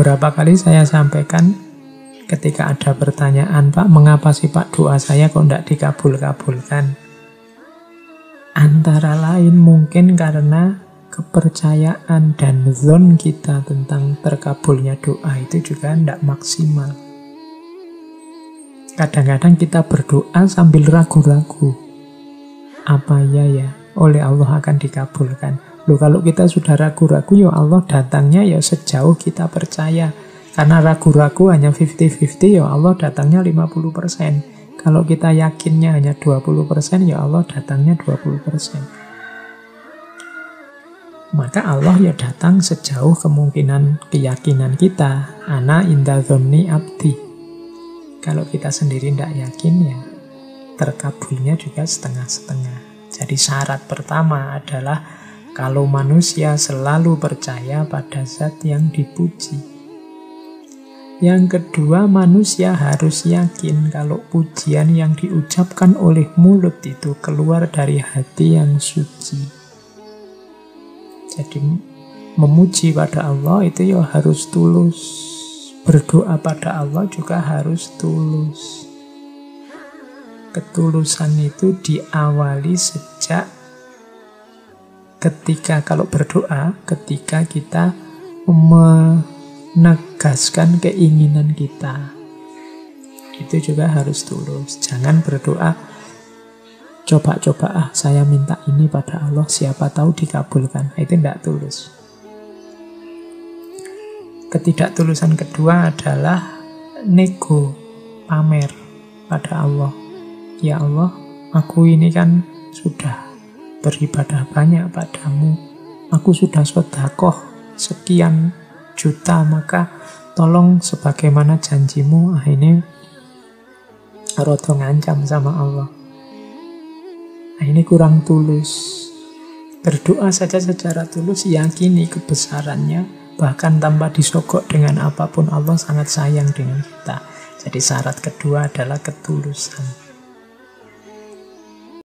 beberapa kali saya sampaikan ketika ada pertanyaan, Pak, mengapa sih Pak doa saya kok tidak dikabul-kabulkan? Antara lain mungkin karena kepercayaan dan zon kita tentang terkabulnya doa itu juga tidak maksimal. Kadang-kadang kita berdoa sambil ragu-ragu. Apa ya ya oleh Allah akan dikabulkan. Loh kalau kita sudah ragu-ragu ya Allah datangnya ya sejauh kita percaya. Karena ragu-ragu hanya 50-50 ya Allah datangnya 50%. Kalau kita yakinnya hanya 20%, ya Allah datangnya 20%. Maka Allah ya datang sejauh kemungkinan keyakinan kita. Ana inda abdi. Kalau kita sendiri tidak yakin ya terkabulnya juga setengah-setengah. Jadi syarat pertama adalah kalau manusia selalu percaya pada zat yang dipuji. Yang kedua, manusia harus yakin kalau pujian yang diucapkan oleh mulut itu keluar dari hati yang suci. Jadi, memuji pada Allah itu ya harus tulus. Berdoa pada Allah juga harus tulus. Ketulusan itu diawali sejak ketika kalau berdoa, ketika kita me menegaskan keinginan kita. Itu juga harus tulus. Jangan berdoa, coba-coba ah saya minta ini pada Allah, siapa tahu dikabulkan. Itu tidak tulus. Ketidaktulusan kedua adalah nego, pamer pada Allah. Ya Allah, aku ini kan sudah beribadah banyak padamu. Aku sudah sodakoh sekian juta maka tolong sebagaimana janjimu ini roto ngancam sama Allah. Ini kurang tulus. Berdoa saja secara tulus yakini kebesarannya bahkan tanpa disogok dengan apa pun Allah sangat sayang dengan kita. Jadi syarat kedua adalah ketulusan